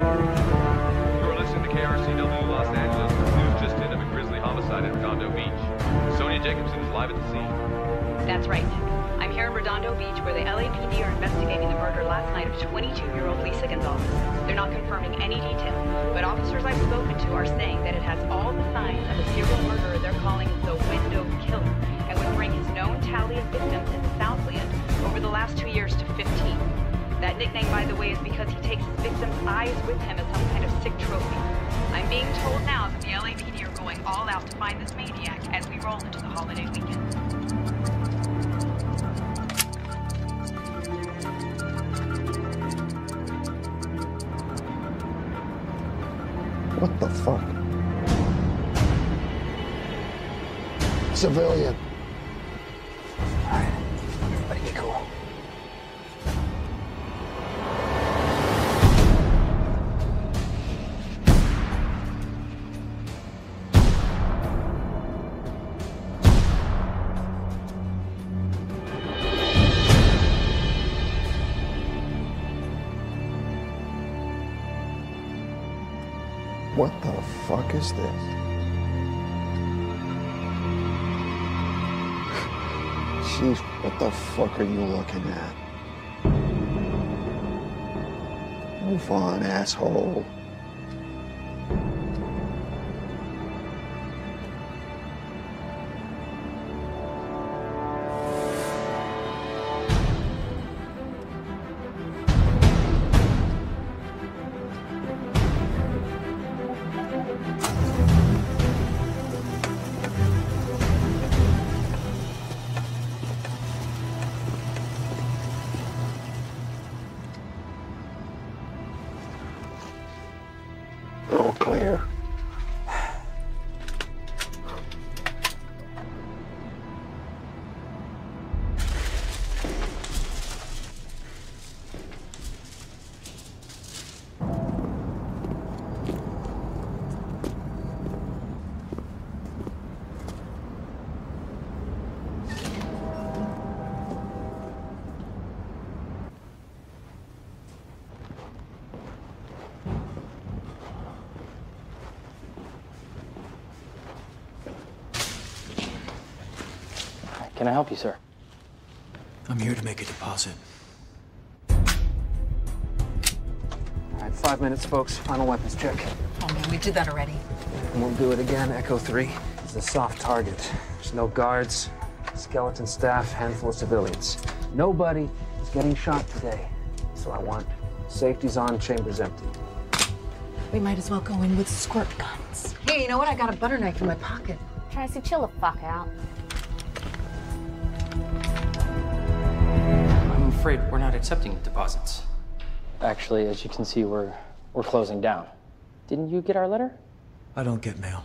You're listening to KRCW Los Angeles. News just in of a grisly homicide at Redondo Beach. Sonia Jacobson is live at the scene. That's right. I'm here in Redondo Beach where the LAPD are investigating the murder last night of 22-year-old Lisa Gonzalez. They're not confirming any detail, but officers I've spoken to are saying that it has all the signs of a serial murderer they're calling the Window Killer and would bring his known tally of That nickname, by the way, is because he takes his victims' eyes with him as some kind of sick trophy. I'm being told now that the LAPD are going all out to find this maniac as we roll into the holiday weekend. What the fuck? Civilian. Is this? What the fuck are you looking at? Move on, asshole. Can I help you, sir? I'm here to make a deposit. All right, five minutes, folks. Final weapons check. Oh man, we did that already. And we'll do it again. Echo 3 is a soft target. There's no guards, skeleton staff, handful of civilians. Nobody is getting shot today. So I want safety's on, chambers empty. We might as well go in with squirt guns. Hey, you know what? I got a butter knife in my pocket. Tracy, chill the fuck out. Afraid we're not accepting deposits. Actually, as you can see, we're we're closing down. Didn't you get our letter? I don't get mail.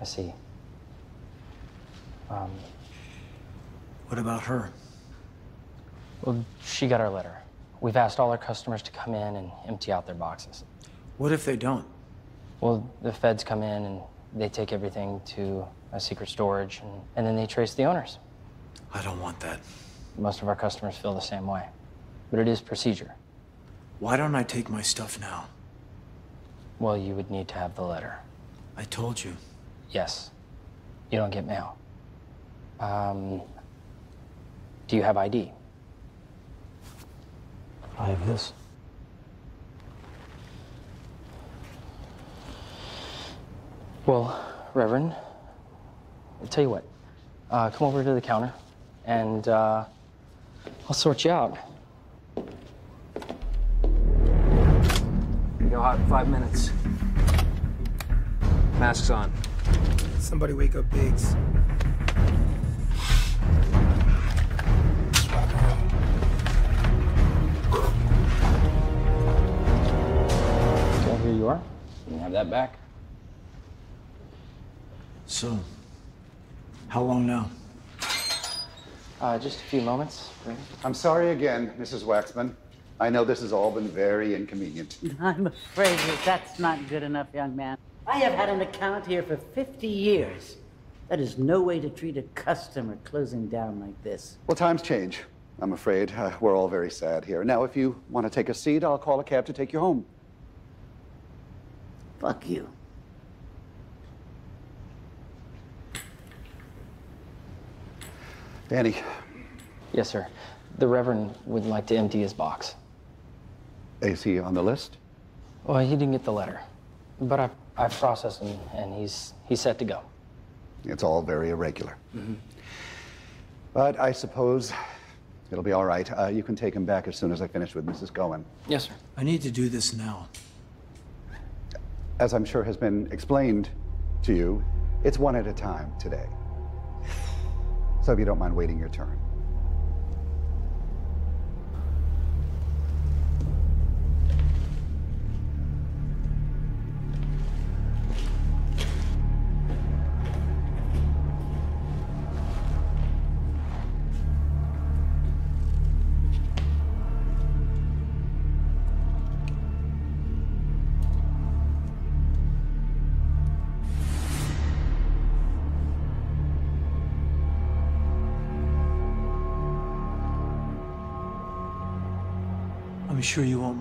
I see. Um, What about her? well, she got our letter. We've asked all our customers to come in and empty out their boxes. What if they don't? Well, the feds come in and they take everything to a secret storage, and, and then they trace the owners. I don't want that. Most of our customers feel the same way. But it is procedure. Why don't I take my stuff now? Well, you would need to have the letter. I told you. Yes. You don't get mail. Um, do you have ID? I have this. Well, Reverend, I'll tell you what. Uh, come over to the counter, and uh, I'll sort you out. You go hot in five minutes. Masks on. Somebody wake up Biggs. Okay, here you are. You have that back. So, how long now? Uh, just a few moments. Reverend. I'm sorry again, Mrs. Waxman. I know this has all been very inconvenient. I'm afraid that that's not good enough, young man. I have had an account here for 50 years. That is no way to treat a customer closing down like this. Well, times change. I'm afraid uh, we're all very sad here. Now, if you want to take a seat, I'll call a cab to take you home. Fuck you. Danny, Yes, sir. The Reverend would like to empty his box. is he on the list? Well, he didn't get the letter, but I, I've processed him, and he's, he's set to go. It's all very irregular. But I suppose it'll be all right. Uh, you can take him back as soon as I finish with Mrs. Cohen. Yes, sir. I need to do this now. As I'm sure has been explained to you, it's one at a time today. So if you don't mind waiting your turn.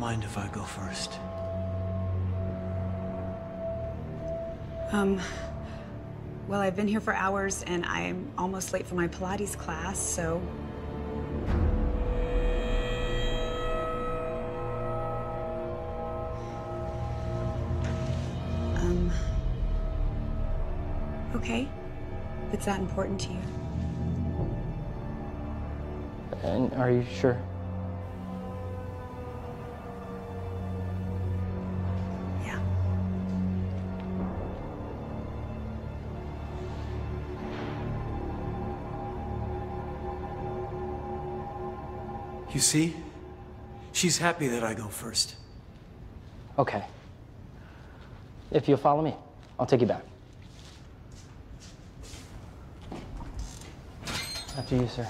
Mind if I go first. Um, well, I've been here for hours and I'm almost late for my Pilates class, so. Um. Okay. If it's that important to you. And are you sure? You see? She's happy that I go first. Okay. If you'll follow me, I'll take you back. After you, sir.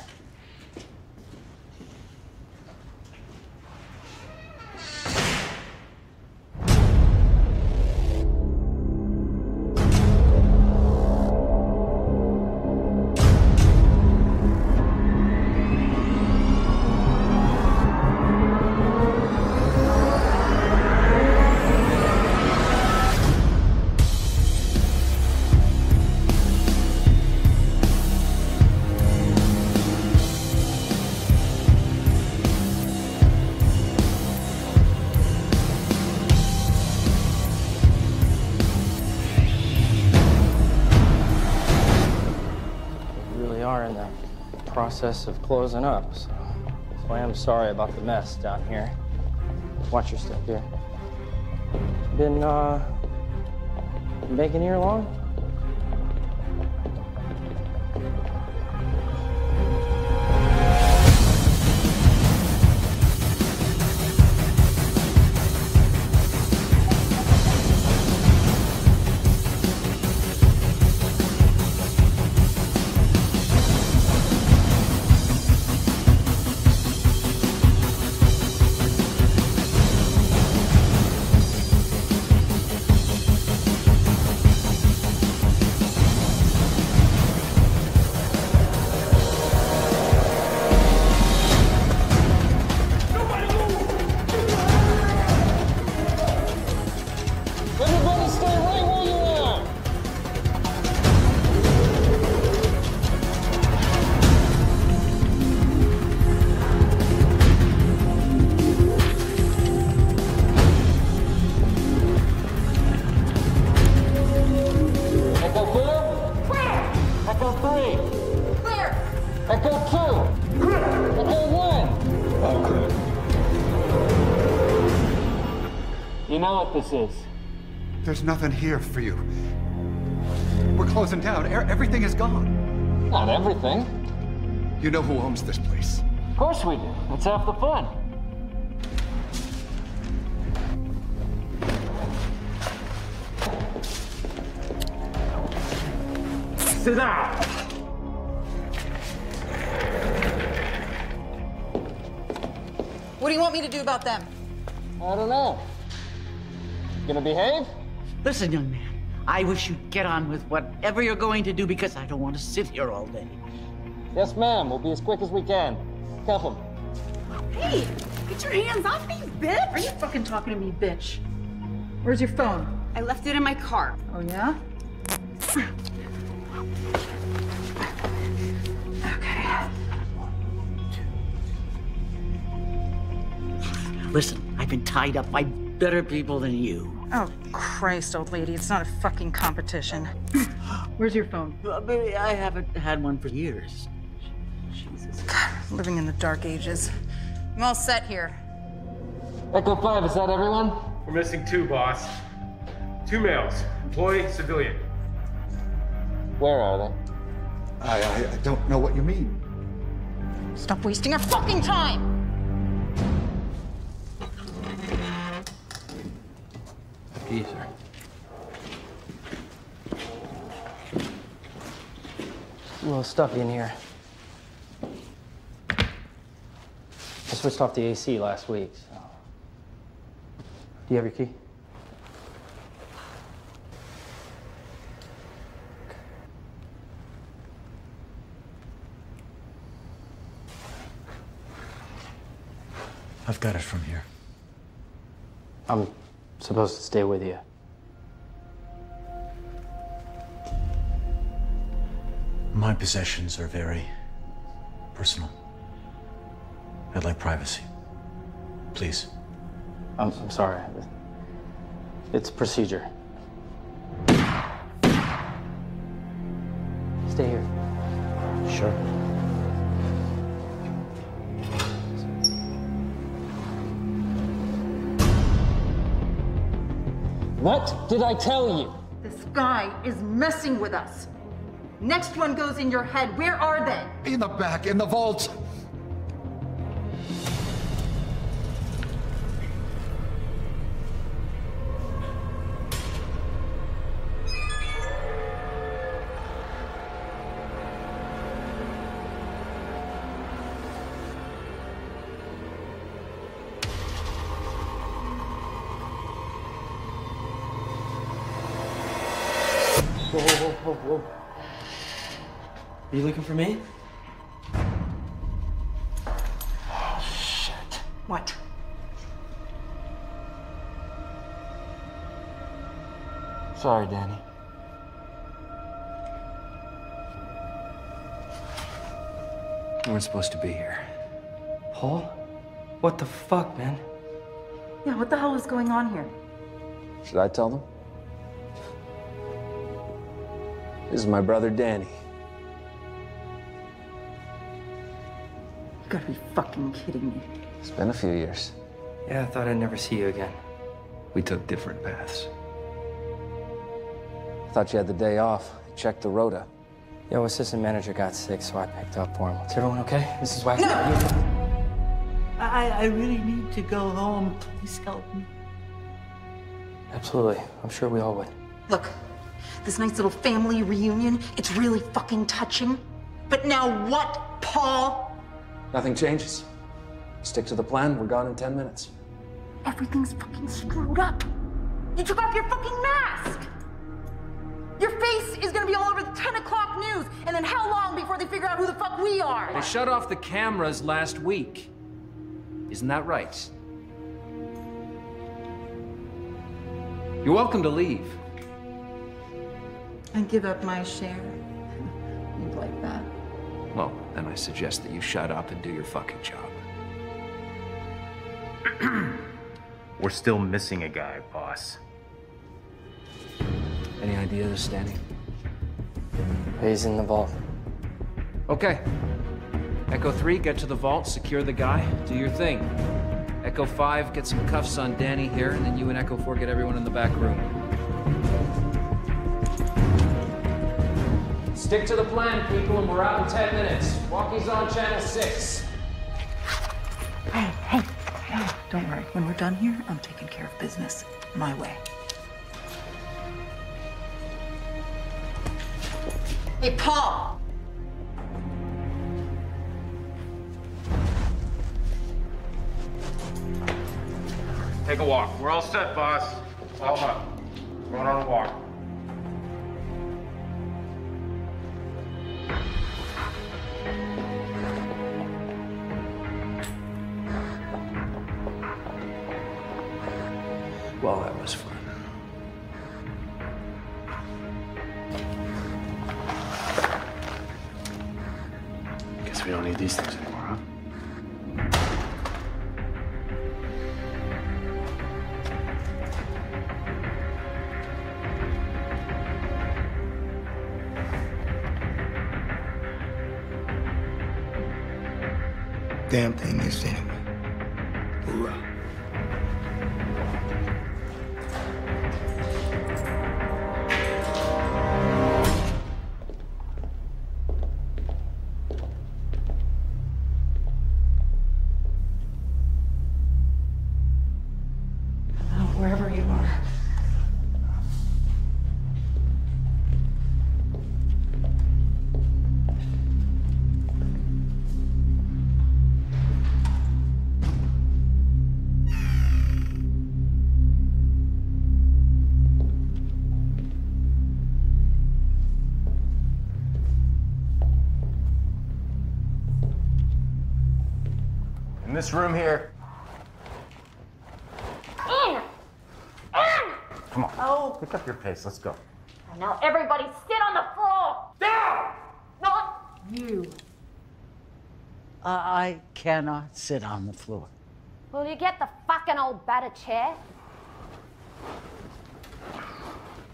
Process of closing up, so that's I'm sorry about the mess down here. Watch your step here. Been, uh, here long? You know what this is. There's nothing here for you. We're closing down. E- Everything is gone. Not everything. You know who owns this place. Of course we do. That's half the fun. Sit down! What do you want me to do about them? I don't know. Gonna behave? Listen, young man, I wish you'd get on with whatever you're going to do because I don't want to sit here all day. Yes, ma'am. We'll be as quick as we can. Cuff him. Hey, get your hands off me, bitch! Are you fucking talking to me, bitch? Where's your phone? I left it in my car. Oh, yeah? Okay. Listen, I've been tied up by better people than you. Oh, Christ, old lady, it's not a fucking competition. Where's your phone? Uh, baby, I haven't had one for years. Jesus. God, living in the dark ages. I'm all set here. Echo 5, is that everyone? We're missing two, boss. Two males, employee, civilian. Where are they? I, I, I don't know what you mean. Stop wasting our fucking time! Peace, sir. A little stuffy in here. I switched off the AC last week, so. Do you have your key? I've got it from here. I'm supposed to stay with you. My possessions are very personal. I'd like privacy. Please. I'm, I'm sorry. It's procedure. Stay here. Sure. What did I tell you? This guy is messing with us. Next one goes in your head. Where are they? In the back, in the vault. You looking for me? What? Sorry, Danny. We weren't supposed to be here. Paul? What the fuck, man? Yeah, what the hell is going on here? Should I tell them? This is my brother Danny. Gotta be fucking kidding me. It's been a few years. Yeah, I thought I'd never see you again. We took different paths. Thought you had the day off. Checked the rota. Yo, assistant manager got sick, so I picked up for him. Is everyone okay? Mrs. Wax? I, I really need to go home. Please help me. Absolutely. I'm sure we all would. Look, this nice little family reunion, it's really fucking touching. But now what, Paul? Nothing changes. Stick to the plan. We're gone in 10 minutes. Everything's fucking screwed up. You took off your fucking mask. Your face is gonna be all over the 10 o'clock news. And then how long before they figure out who the fuck we are? They shut off the cameras last week. Isn't that right? You're welcome to leave. And give up my share. Then I suggest that you shut up and do your fucking job. We're still missing a guy, boss. Any ideas, Danny? He's in the vault. Okay. Echo 3, get to the vault, secure the guy, do your thing. Echo 5, get some cuffs on Danny here, and then you and Echo 4 get everyone in the back room. Stick to the plan, people, and we're out in 10 minutes. Walkie's on channel 6. Hey, hey, hey. Don't worry. When we're done here, I'm taking care of business my way. Hey, Paul! Take a walk. We're all set, boss. All up. Going on a walk. Well, that was fun. Guess we don't need these things anymore. Damn thing is anyway. This room here. Come on. Oh. Pick up your pace. Let's go. Now everybody sit on the floor. Down! Not you. I cannot sit on the floor. Will you get the fucking old battered chair?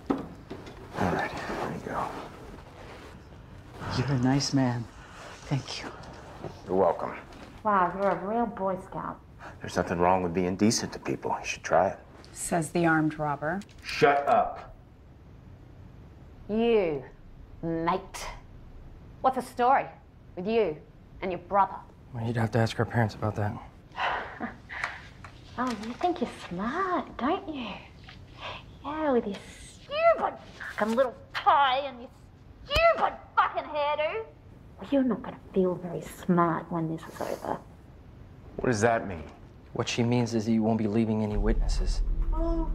All right, here you go. You're a nice man. Thank you. You're welcome. Wow, you're a real Boy Scout. There's nothing wrong with being decent to people. You should try it. Says the armed robber. Shut up. You, mate. What's the story with you and your brother? Well, you'd have to ask our parents about that. Oh, you think you're smart, don't you? Yeah, with your stupid fucking little tie and your stupid fucking hairdo. Well, you're not gonna feel very smart when this is over. What does that mean? What she means is that you won't be leaving any witnesses.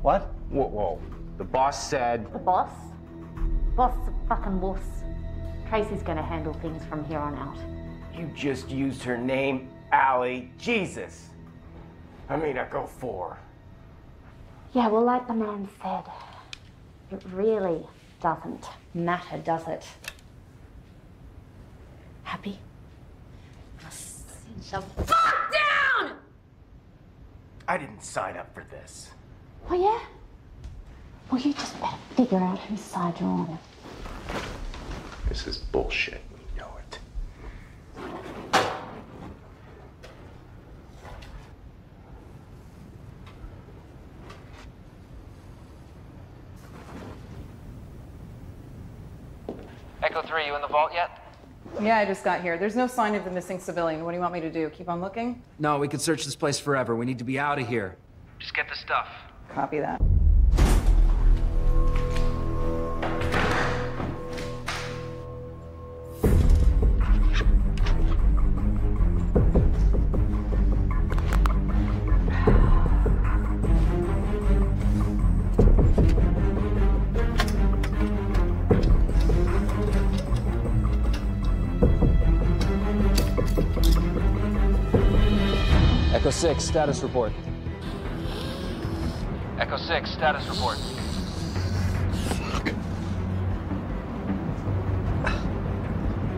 What? Whoa, whoa. The boss said. The boss? Boss is a fucking wuss. Tracy's gonna handle things from here on out. You just used her name, Allie. Jesus. I mean, Echo 4. Yeah, well, like the man said, it really doesn't matter, does it? Happy? Sit the fuck down! I didn't sign up for this. Oh, yeah? Well, you just better figure out whose side you're on. This is bullshit. You know it. Echo 3, you in the vault yet? Yeah, I just got here. There's no sign of the missing civilian. What do you want me to do? Keep on looking? No, we could search this place forever. We need to be out of here. Just get the stuff. Copy that. 6, status report. Echo 6, status report.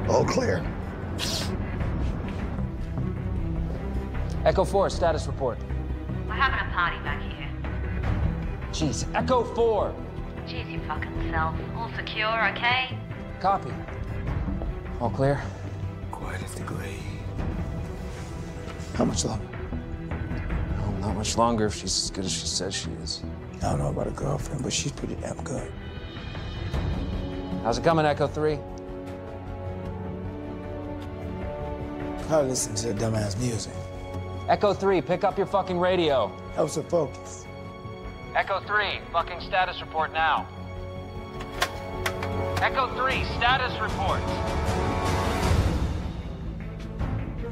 All clear. Echo 4, status report. We're having a party back here. Jeez, Echo 4. Jeez, you fucking self. All secure, okay? Copy. All clear? Quiet as the grave. How much longer? Not much longer if she's as good as she says she is. I don't know about a girlfriend, but she's pretty damn good. How's it coming, Echo 3? Probably listen to the dumbass music. Echo 3, pick up your fucking radio. Helps her focus. Echo 3, fucking status report now. Echo 3, status report.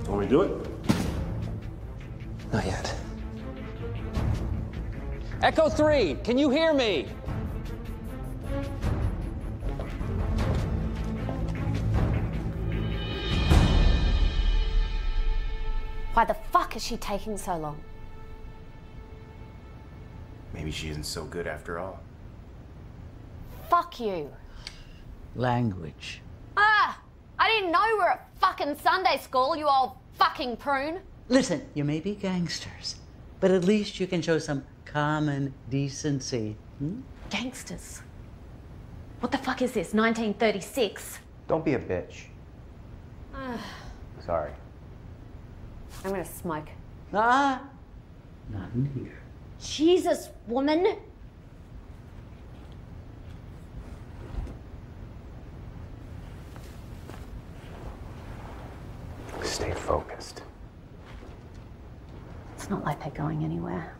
Want me to do it? Not yet. Echo 3, can you hear me? Why the fuck is she taking so long? Maybe she isn't so good after all. Fuck you. Language. Ah! I didn't know we were at fucking Sunday school, you old fucking prune. Listen, you may be gangsters, but at least you can show some common decency. Hmm? Gangsters. What the fuck is this? 1936? Don't be a bitch. Sorry. I'm gonna smoke. Ah, not in here. Jesus, woman. Stay focused. It's not like they're going anywhere.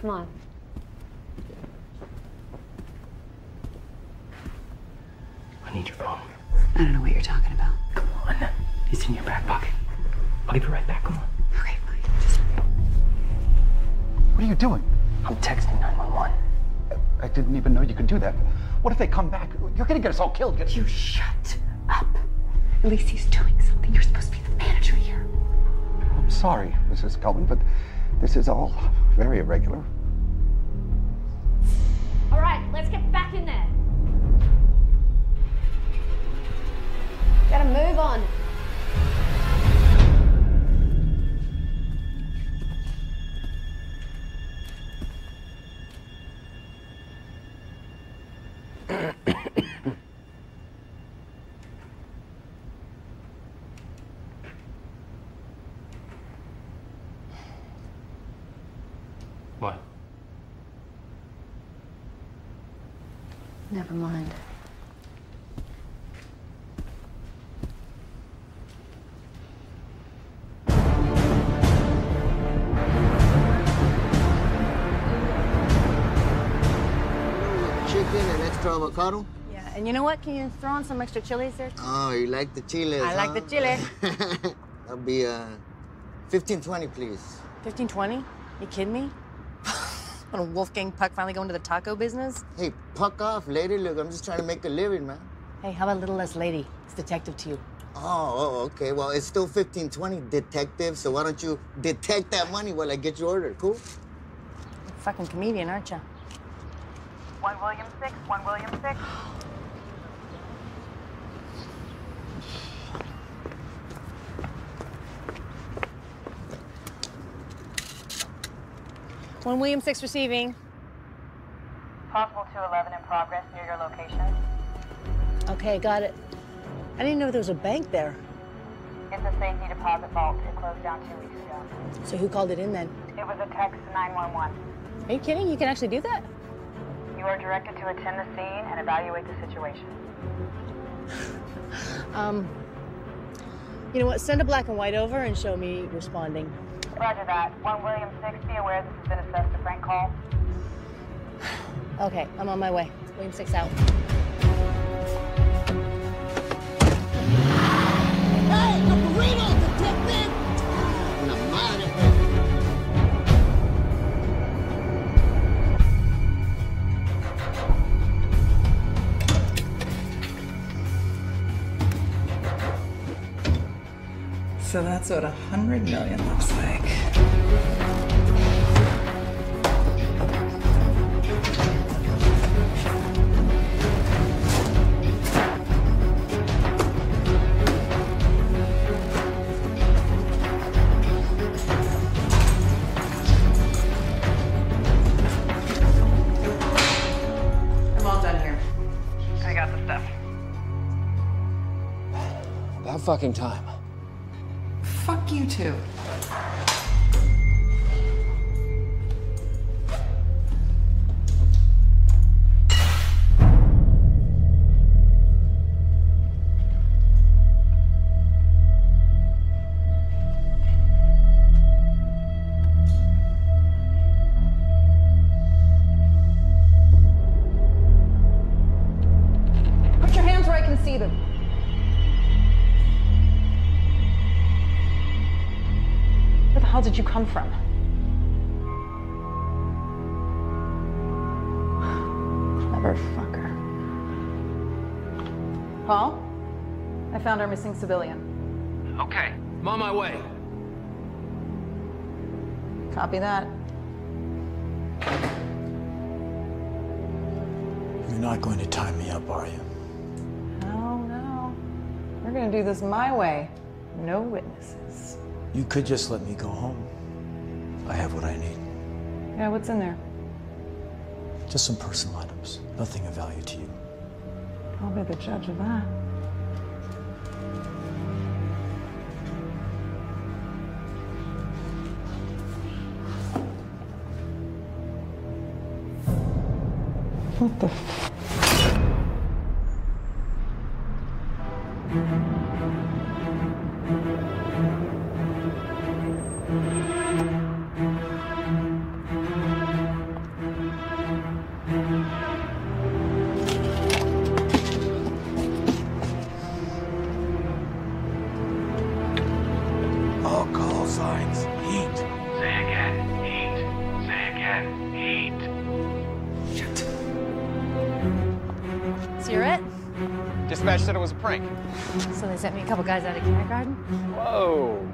Come on. I need your phone. I don't know what you're talking about. Come on. It's in your back pocket. I'll give it right back. Come on. Okay, What are you doing? I'm texting 911. I didn't even know you could do that. What if they come back? You're gonna get us all killed. You shut up. At least he's doing something. You're supposed to be the manager here. I'm sorry, Mrs. Cullen, but this is all very irregular. All right, let's get back in there. Gotta move on. Avocado. Yeah, and you know what? Can you throw on some extra chilies there? Oh, you like the chiles, I like the chile. That'll be uh, 1520, please. 1520? You kidding me? When Wolfgang Puck finally go into the taco business? Hey, puck off, lady. Look, I'm just trying to make a living, man. Hey, how about a little less lady? It's detective to you. Oh, oh, okay. Well, it's still 1520, detective. So why don't you detect that money while I get your order? Cool? You're a fucking comedian, aren't you? One William six, one William six. One William Six receiving. Possible 211 in progress near your location. Okay, got it. I didn't know there was a bank there. It's a safety deposit vault. It closed down two weeks ago. So who called it in then? It was a text 911. Are you kidding? You can actually do that? You are directed to attend the scene and evaluate the situation. Um, you know what? Send a black and white over and show me responding. Roger that. One William six. Be aware this has been assessed a prank call. Okay, I'm on my way. William Six out. So that's what a hundred million looks like. I'm all done here. I got the stuff. About fucking time. Too. Missing civilian. Okay, I'm on my way. Copy that. You're not going to tie me up, are you? No, no. We're gonna do this my way. No witnesses. You could just let me go home. I have what I need. Yeah, what's in there? Just some personal items. Nothing of value to you. I'll be the judge of that. What So they sent me a couple guys out of kindergarten? Whoa.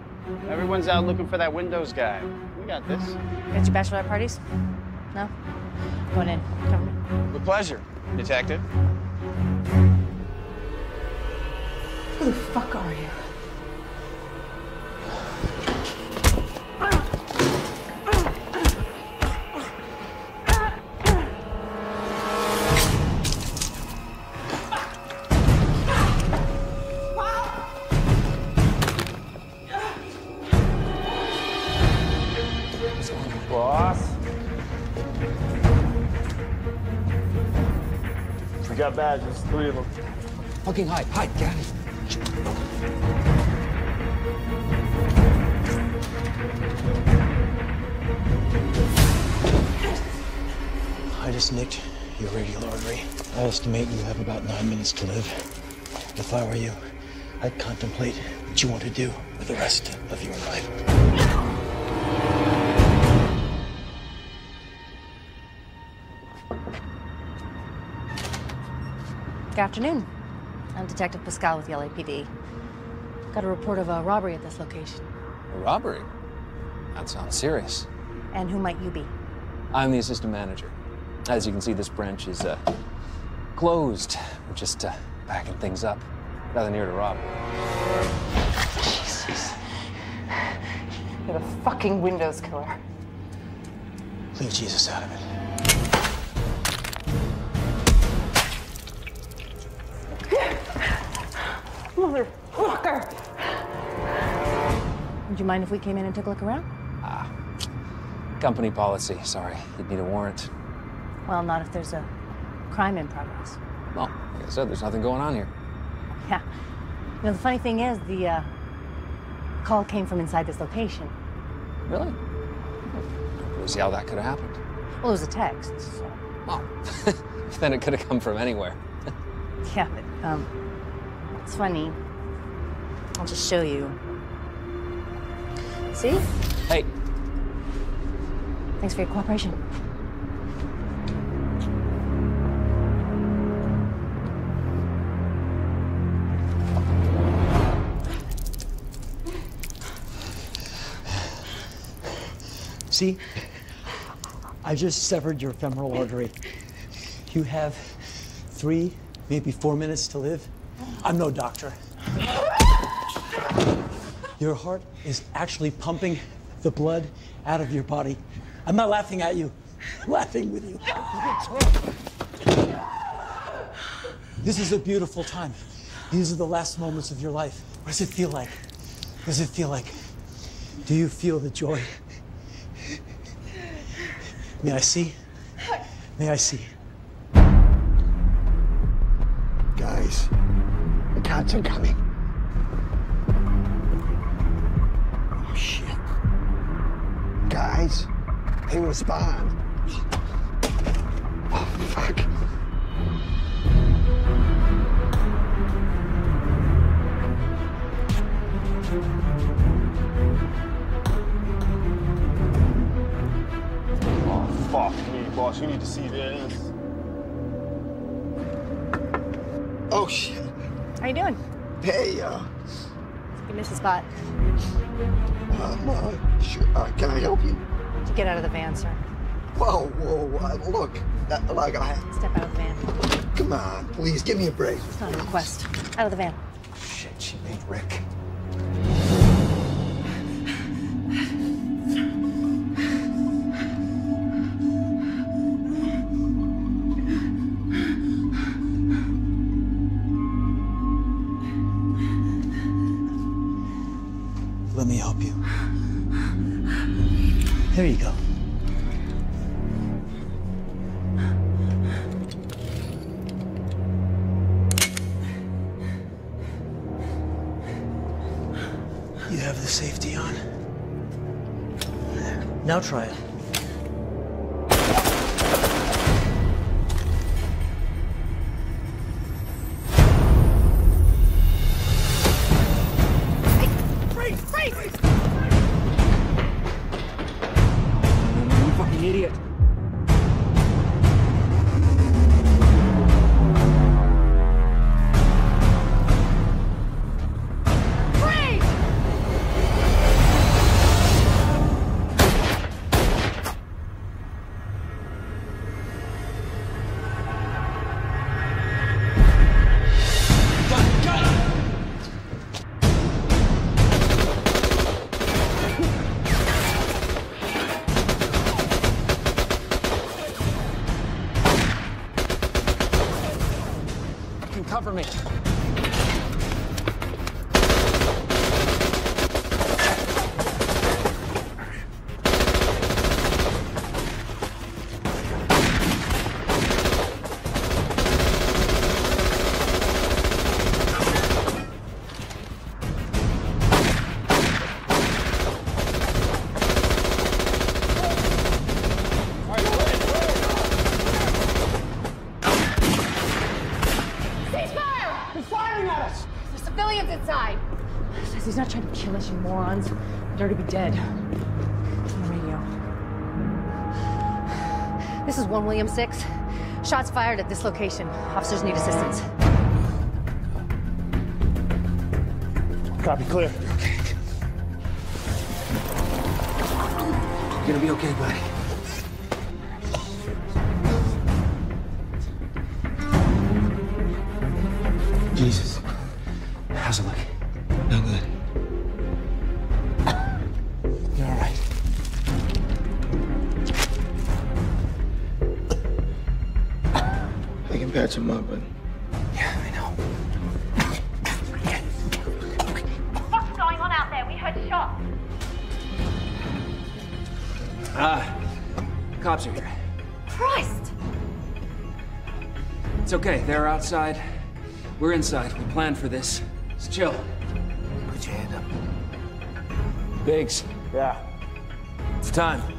Everyone's out looking for that Windows guy. We got this. Got your bachelorette parties? No? Going in. Come. me. With pleasure, detective. Fucking hide. Hide. Get out of here. I just nicked your radial artery. I estimate you have about nine minutes to live. If I were you, I'd contemplate what you want to do with the rest of your life. Good afternoon. I'm Detective Pascal with the LAPD. Got a report of a robbery at this location. A robbery? That sounds serious. And who might you be? I'm the assistant manager. As you can see, this branch is uh, closed. We're just uh, packing things up. Nothing here to rob. Jesus. You're the fucking Windows killer. Leave Jesus out of it. Mind if we came in and took a look around? Ah, company policy. Sorry, you'd need a warrant. Well, not if there's a crime in progress. Well, like I said, there's nothing going on here. Yeah. You know, the funny thing is, the uh, call came from inside this location. Really? We'll see how that could have happened. Well, it was a text, so. Well, then it could have come from anywhere. Yeah, but, um, it's funny. I'll just show you. See? Hey, Thanks for your cooperation. See? I just severed your femoral artery. You have three, maybe four minutes to live. I'm no doctor. Your heart is actually pumping the blood out of your body. I'm not laughing at you, I'm laughing with you. This is a beautiful time. These are the last moments of your life. What does it feel like? What does it feel like? Do you feel the joy? May I see? May I see? Guys, the cops are coming. Guys, they respond. Oh, fuck. Oh, fuck me, boss. You need to see this. Oh, shit. How you doing? Hey, uh, you missed spot. Um, uh, sure. Uh, can I help you? Get out of the van, sir. Whoa, whoa, uh, look. That, like, I... Step out of the van. Come on, please, give me a break. It's not a request. Out of the van. Shit, she made Rick. There you go. You have the safety on. Now try it. 6. Shots fired at this location. Officers need assistance. Christ! It's okay. They're outside. We're inside. We planned for this. It's chill. Put your hand up. Biggs. Yeah. It's time.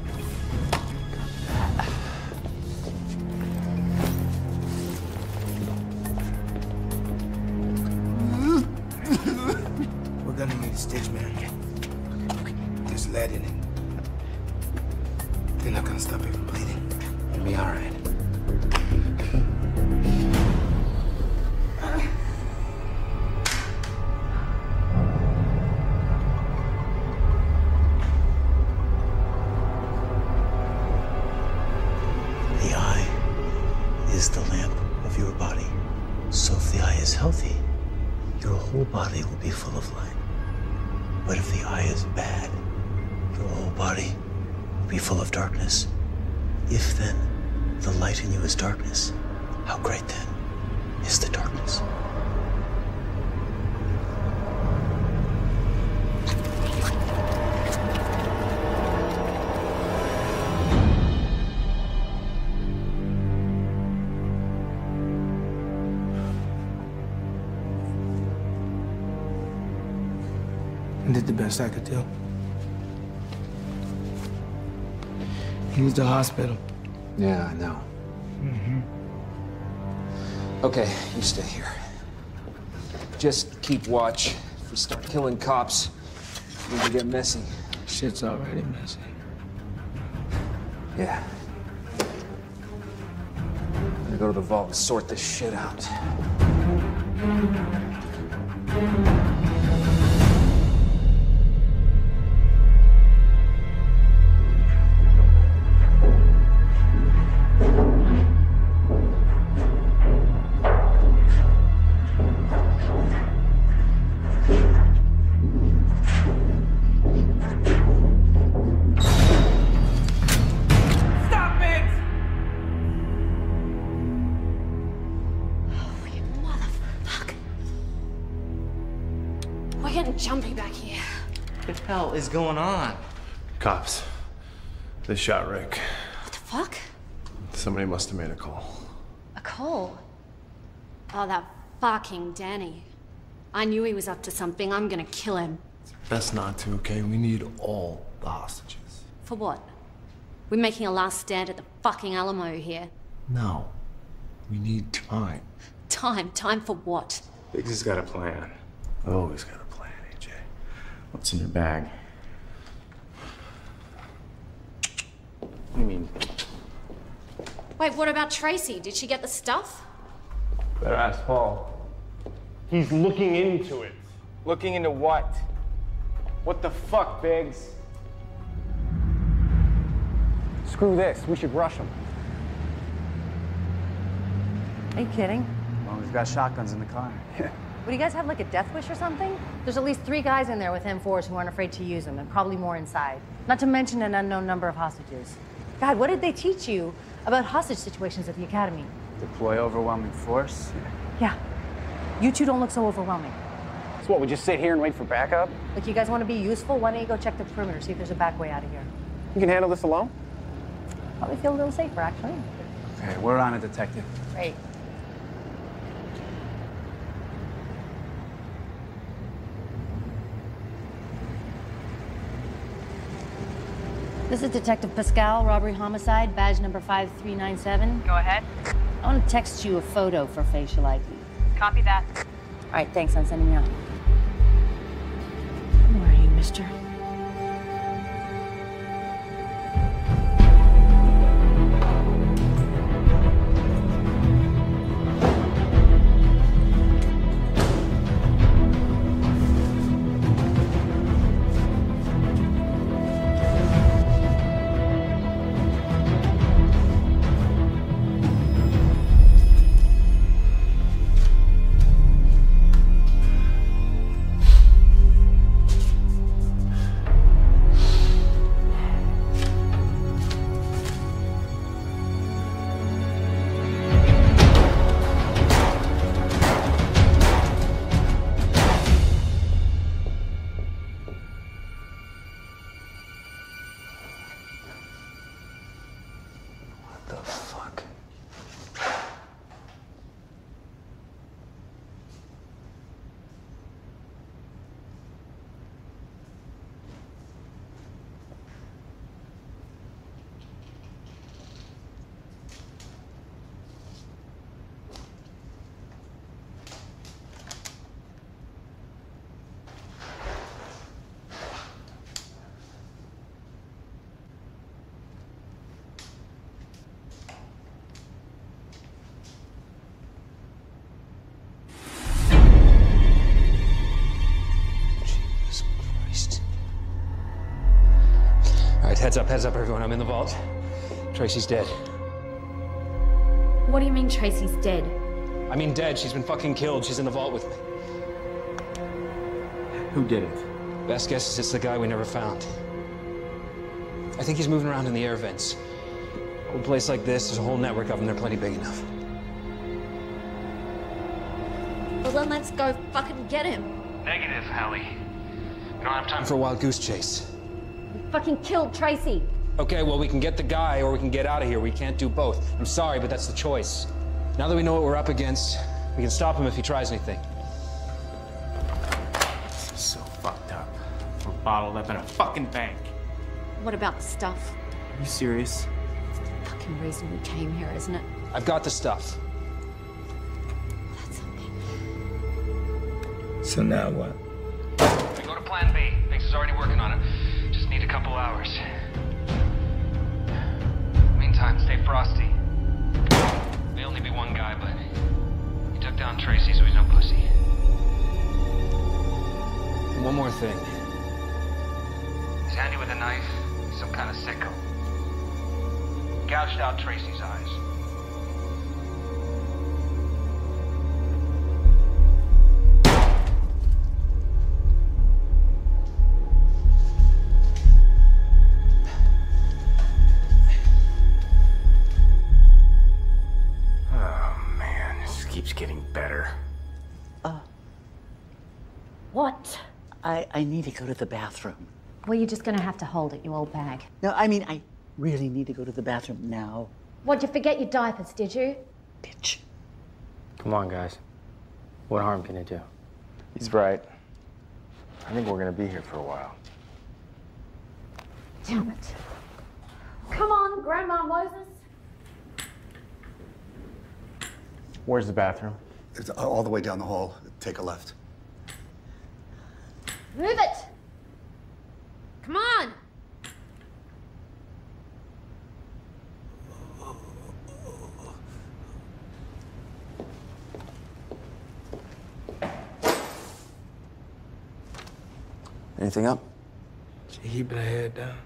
the hospital. Yeah, I know. Mm-hmm. Okay, you stay here. Just keep watch. If we start killing cops, we can get messy. Shit's already messy. Yeah. I'm gonna go to the vault and sort this shit out. Is going on? Cops. They shot Rick. What the fuck? Somebody must have made a call. A call? Oh, that fucking Danny. I knew he was up to something. I'm gonna kill him. Best not to, okay? We need all the hostages. For what? We're making a last stand at the fucking Alamo here. No. We need time. Time? Time for what? Biggs has got a plan. Always got a plan, AJ. What's in your bag? What do you mean? Wait, what about Tracy? Did she get the stuff? Better ask Paul. He's looking into it. Looking into what? What the fuck, Biggs? Screw this. We should rush them. Are you kidding? Well, we've got shotguns in the car. Would you guys have like a death wish or something? There's at least three guys in there with M4s who aren't afraid to use them, and probably more inside. Not to mention an unknown number of hostages. God, what did they teach you about hostage situations at the academy? Deploy overwhelming force. Yeah. You two don't look so overwhelming. So what, we just sit here and wait for backup? Look, you guys want to be useful? Why don't you go check the perimeter, see if there's a back way out of here? You can handle this alone? Probably feel a little safer, actually. Okay, we're on it, detective. Great. This is Detective Pascal, robbery homicide, badge number 5397. Go ahead. I want to text you a photo for facial ID. Copy that. All right, thanks. I'm sending you out. Where are you, mister? Heads up, heads up, everyone. I'm in the vault. Tracy's dead. What do you mean Tracy's dead? I mean, dead. She's been fucking killed. She's in the vault with me. Who did it? Best guess is it's the guy we never found. I think he's moving around in the air vents. A place like this, there's a whole network of them. They're plenty big enough. Well, then let's go fucking get him. Negative, Hallie. We don't have time Time for a wild goose chase. We fucking killed Tracy. Okay, well, we can get the guy or we can get out of here. We can't do both. I'm sorry, but that's the choice. Now that we know what we're up against, we can stop him if he tries anything. This is so fucked up. We're bottled up in a fucking bank. What about the stuff? Are you serious? It's the fucking reason we came here, isn't it? I've got the stuff. So now what? I, I need to go to the bathroom. Well, you're just gonna have to hold it, you old bag. No, I mean, I really need to go to the bathroom now. What'd you forget your diapers, did you? Bitch. Come on, guys. What harm can it do? He's right. I think we're gonna be here for a while. Damn it. Come on, Grandma Moses. Where's the bathroom? It's all the way down the hall. Take a left. Move it. Come on. Anything up? She keeping her head down.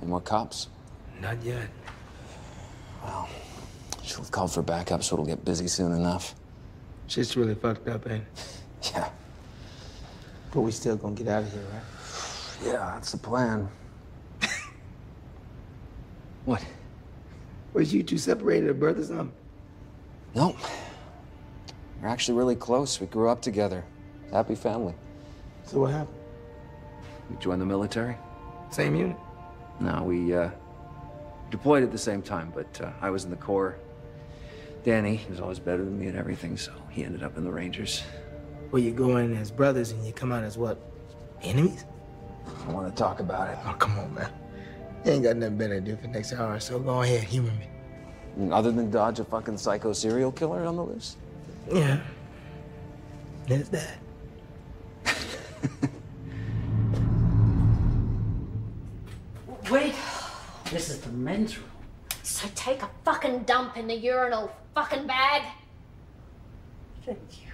Any more cops? Not yet. Well, she'll have called for backup, so it'll get busy soon enough. Shit's really fucked up, ain't it? Yeah. But we still gonna get out of here, right? Yeah, that's the plan. what? Was you two separated at birth or something? Nope. We're actually really close. We grew up together. Happy family. So what happened? We joined the military. Same unit? No, we uh, deployed at the same time, but uh, I was in the Corps. Danny he was always better than me at everything, so he ended up in the Rangers. Well, you go in as brothers and you come out as what? Enemies? I want to talk about it. Oh, come on, man. You ain't got nothing better to do for the next hour, so go ahead, humor me. Other than dodge a fucking psycho serial killer on the loose? Yeah. There's that. Wait, this is the men's room. So take a fucking dump in the urinal, fucking bag. Thank you.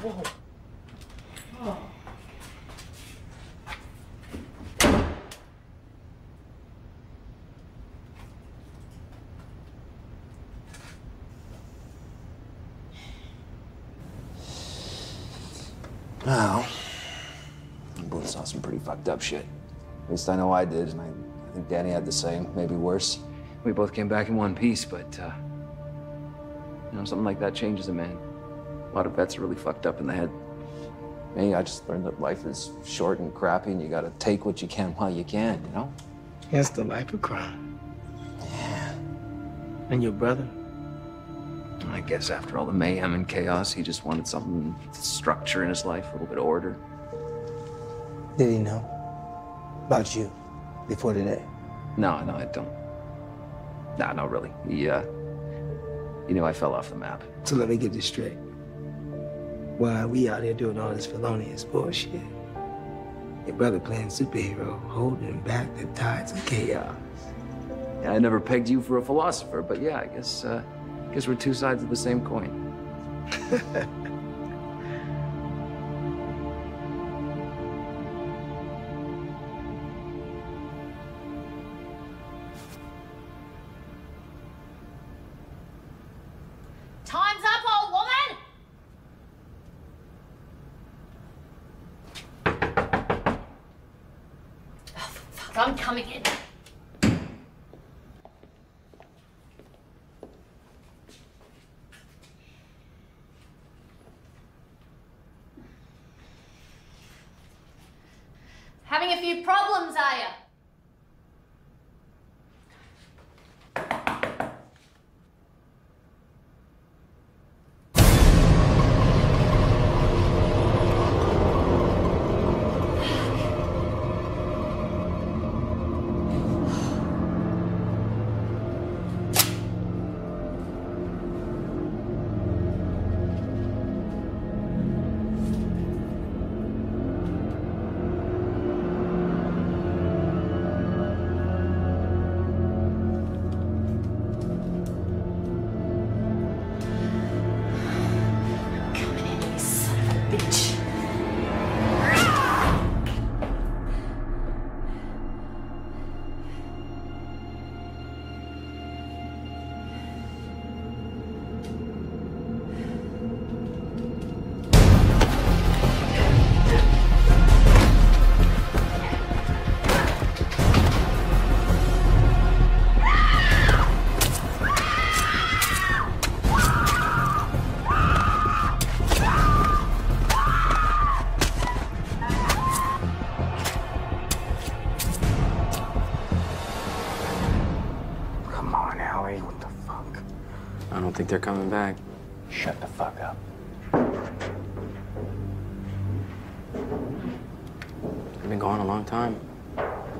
Oh. Oh. Well, we both saw some pretty fucked up shit. At least I know I did, and I, I think Danny had the same, maybe worse. We both came back in one piece, but, uh, you know, something like that changes a man. A lot of vets are really fucked up in the head. Me, I just learned that life is short and crappy, and you gotta take what you can while you can, you know? That's the life of crime. Yeah. And your brother? I guess after all the mayhem and chaos, he just wanted something structure in his life, a little bit of order. Did he know about you before today? No, no, I don't. Nah, no, really. He, uh, he knew I fell off the map. So let me get this straight. Why we out here doing all this felonious bullshit? Your brother playing superhero, holding back the tides of chaos. Yeah, I never pegged you for a philosopher, but yeah, I guess, uh, I guess we're two sides of the same coin.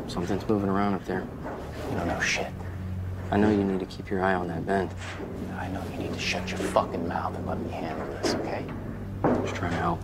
Something's moving around up there. You don't know shit. I know you need to keep your eye on that vent. I know you need to shut your fucking mouth and let me handle this, okay? Just trying to help.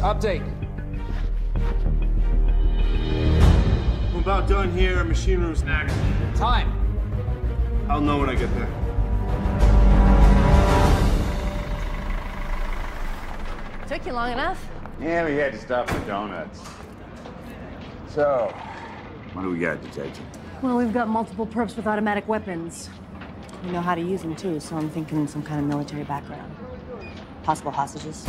Update. I'm about done here. Machine room's next. Time. I'll know when I get there. Took you long enough? Yeah, we had to stop for donuts. So, what do we got, Detective? Well, we've got multiple perps with automatic weapons. We know how to use them too, so I'm thinking some kind of military background. Possible hostages.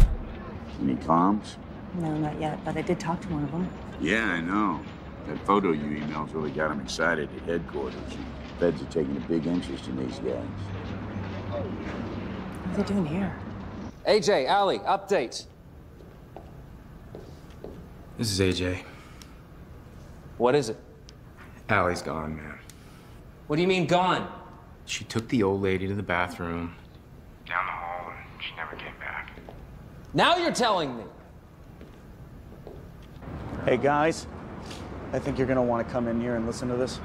Any comms? No, not yet, but I did talk to one of them. Yeah, I know. That photo you emailed really got him excited at headquarters. Feds are taking a big interest in these guys. What are they doing here? AJ, Allie, update. This is AJ. What is it? Allie's gone, man. What do you mean gone? She took the old lady to the bathroom, down the hall, and she never came back. Now you're telling me. Hey, guys. I think you're gonna want to come in here and listen to this.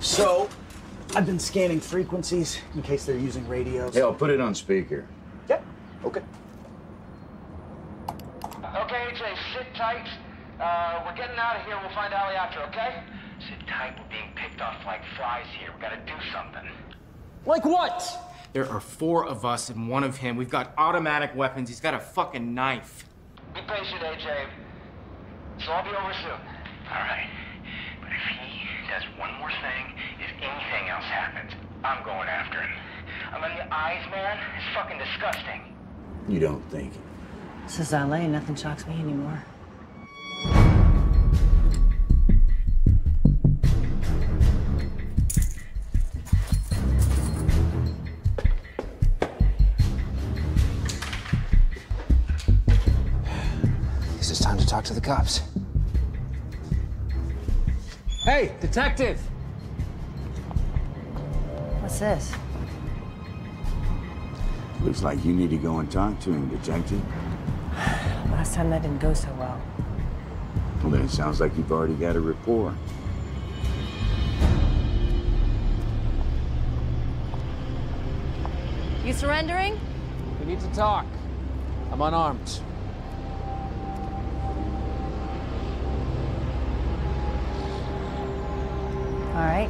So, I've been scanning frequencies in case they're using radios. Hey, I'll put it on speaker. Yeah, okay. Okay, AJ, sit tight. Uh, we're getting out of here. We'll find Allie after, okay? Sit tight. We're being picked off like flies here. We gotta do something. Like what? There are four of us and one of him. We've got automatic weapons. He's got a fucking knife. Be patient, AJ. This will all be over soon. All right. But if he does one more thing, if anything else happens, I'm going after him. I'm on the eyes, man. It's fucking disgusting. You don't think. This is LA. Nothing shocks me anymore. Talk to the cops. Hey, detective! What's this? Looks like you need to go and talk to him, Detective. Last time that didn't go so well. Well, then it sounds like you've already got a rapport. You surrendering? We need to talk. I'm unarmed. All right.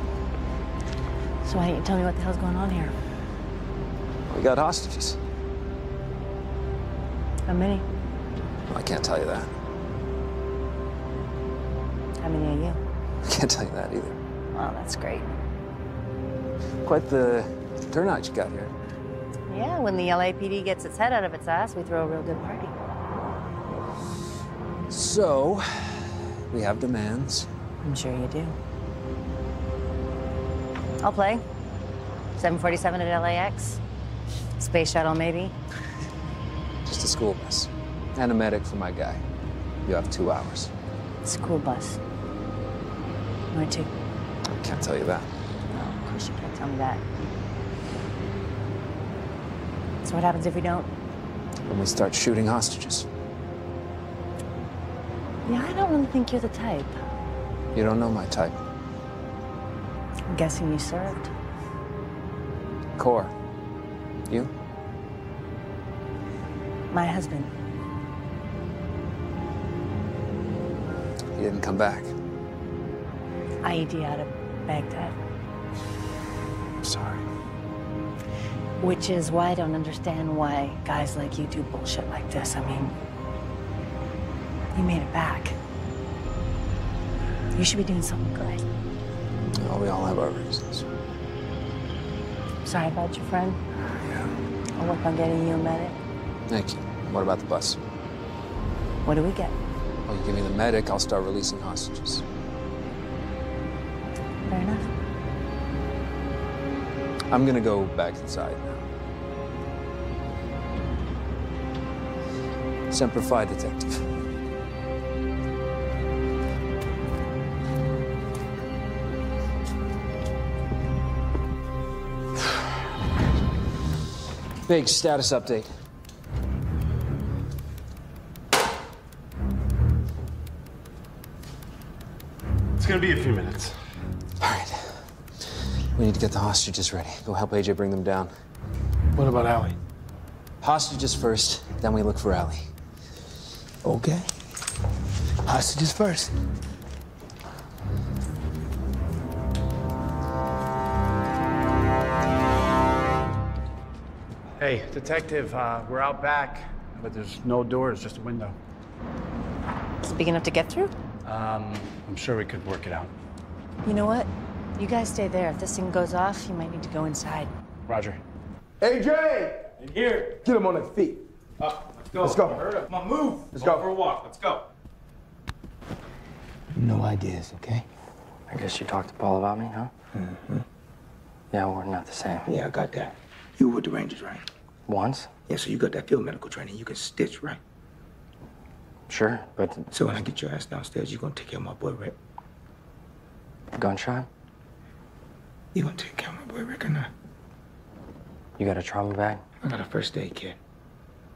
So why don't you tell me what the hell's going on here? We got hostages. How many? I can't tell you that. How many are you? I can't tell you that either. Well, that's great. Quite the turnout you got here. Yeah, when the LAPD gets its head out of its ass, we throw a real good party. So, we have demands. I'm sure you do. I'll play. 747 at LAX. Space shuttle, maybe. Just a school bus. And a medic for my guy. You have two hours. School bus. Where to? I can't tell you that. Oh, of course you can't tell me that. So what happens if we don't? When we start shooting hostages. Yeah, I don't really think you're the type. You don't know my type. I'm guessing you served. Corps. You? My husband. He didn't come back. IED out of Baghdad. I'm sorry. Which is why I don't understand why guys like you do bullshit like this. I mean, you made it back. You should be doing something good. Well, we all have our reasons. Sorry about your friend. Yeah. I'll work on getting you a medic. Thank you. What about the bus? What do we get? Well, you give me the medic, I'll start releasing hostages. Fair enough. I'm gonna go back inside now. Semper Fi, detective. Big status update. It's gonna be a few minutes. All right. We need to get the hostages ready. Go help AJ bring them down. What about Allie? Hostages first, then we look for Allie. Okay. Hostages first. Hey, detective, uh, we're out back, but there's no doors, just a window. Is it big enough to get through? Um, I'm sure we could work it out. You know what? You guys stay there. If this thing goes off, you might need to go inside. Roger. AJ! In here. Get him on his feet. Up. Let's go. Let's go. Heard him. Come on, move. Let's Go go. for a walk. Let's go. No ideas, okay? I guess you talked to Paul about me, huh? Mm-hmm. Yeah, we're not the same. Yeah, I got that. You were with the Rangers, right? Once? Yeah, so you got that field medical training. You can stitch, right? Sure, but So when I get your ass downstairs, you're gonna take care of my boy Rick. gunshot? You gonna take care of my boy Rick or not? You got a trauma bag? I got a first aid kit.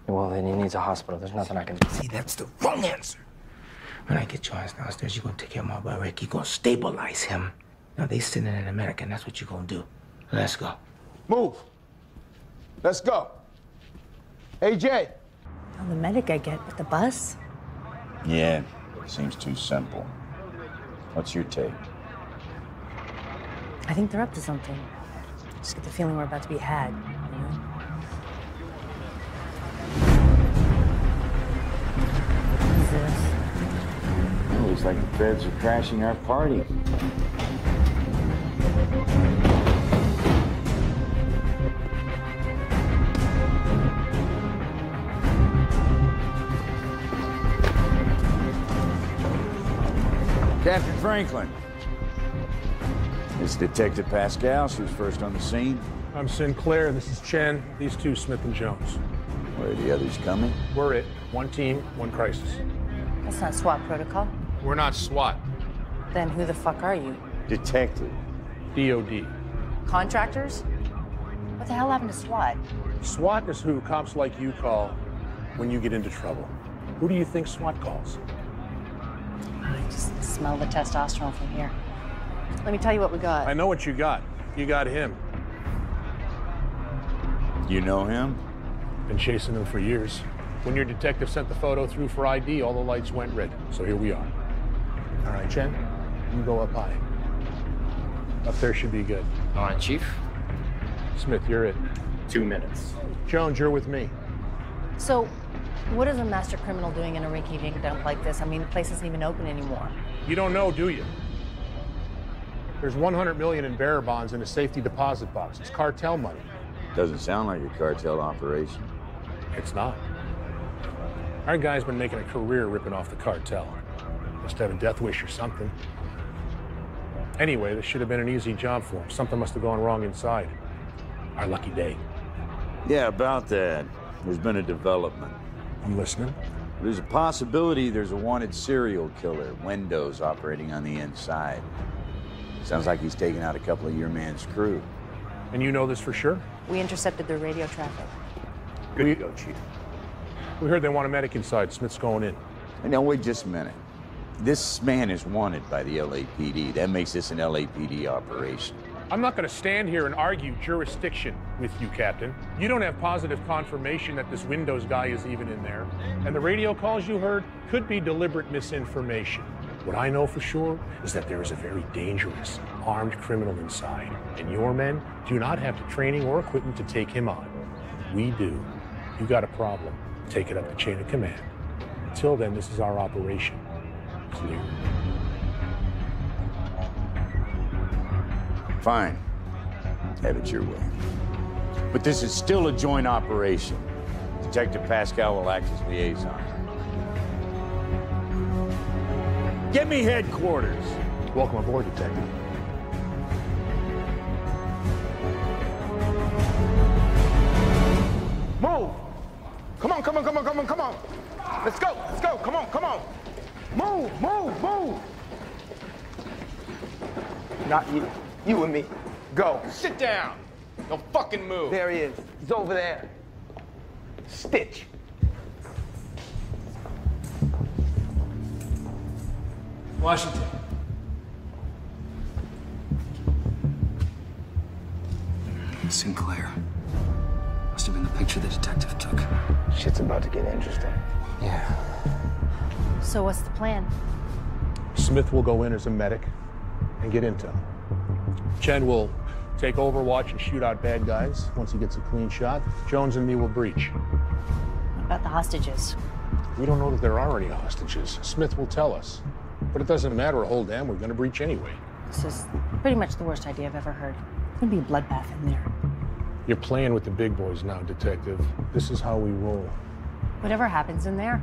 Well, then he needs a hospital. There's nothing I can do. See, that's the wrong answer. When I get your ass downstairs, you're gonna take care of my boy Rick. You're gonna stabilize him. Now they sending in America, and that's what you're gonna do. Let's go. Move. Let's go. AJ. Oh, the medic I get with the bus? Yeah, seems too simple. What's your take? I think they're up to something. Just get the feeling we're about to be had. You know? Who's this? It looks like the feds are crashing our party. Franklin. It's Detective Pascal. She was first on the scene. I'm Sinclair. This is Chen. These two, Smith and Jones. Where are the others coming? We're it. One team, one crisis. That's not SWAT protocol. We're not SWAT. Then who the fuck are you? Detective. DOD. Contractors? What the hell happened to SWAT? SWAT is who cops like you call when you get into trouble. Who do you think SWAT calls? I just smell the testosterone from here. Let me tell you what we got. I know what you got. You got him. You know him? Been chasing him for years. When your detective sent the photo through for ID, all the lights went red. So here we are. All right, Chen, you go up high. Up there should be good. All right, Chief. Smith, you're it. Two minutes. Jones, you're with me. So, what is a master criminal doing in a rinky-dink dump like this? I mean, the place isn't even open anymore. You don't know, do you? There's 100 million in bearer bonds in a safety deposit box. It's cartel money. Doesn't sound like a cartel operation. It's not. Our guy's been making a career ripping off the cartel. Must have a death wish or something. Anyway, this should have been an easy job for him. Something must have gone wrong inside. Our lucky day. Yeah, about that. There's been a development. I'm listening. There's a possibility there's a wanted serial killer, Windows, operating on the inside. Sounds like he's taking out a couple of your man's crew. And you know this for sure? We intercepted their radio traffic. Good we, to go, Chief. We heard they want a medic inside. Smith's going in. Now, wait just a minute. This man is wanted by the LAPD. That makes this an LAPD operation. I'm not going to stand here and argue jurisdiction with you, Captain. You don't have positive confirmation that this Windows guy is even in there. And the radio calls you heard could be deliberate misinformation. What I know for sure is that there is a very dangerous, armed criminal inside. And your men do not have the training or equipment to take him on. We do. You got a problem. Take it up the chain of command. Until then, this is our operation. Clear. Fine. Have it your way. But this is still a joint operation. Detective Pascal will act as liaison. Get me headquarters. Welcome aboard, Detective. Move! Come on, come on, come on, come on, come on. Let's go, let's go, come on, come on. Move, move, move. Not you. You and me. Go. Sit down. Don't fucking move. There he is. He's over there. Stitch. Washington. Sinclair. Must have been the picture the detective took. Shit's about to get interesting. Yeah. So what's the plan? Smith will go in as a medic and get intel. Chen will take Overwatch and shoot out bad guys once he gets a clean shot. Jones and me will breach. What about the hostages? We don't know that there are any hostages. Smith will tell us. But it doesn't matter a whole damn. We're going to breach anyway. This is pretty much the worst idea I've ever heard. It's gonna be a bloodbath in there. You're playing with the big boys now, Detective. This is how we roll. Whatever happens in there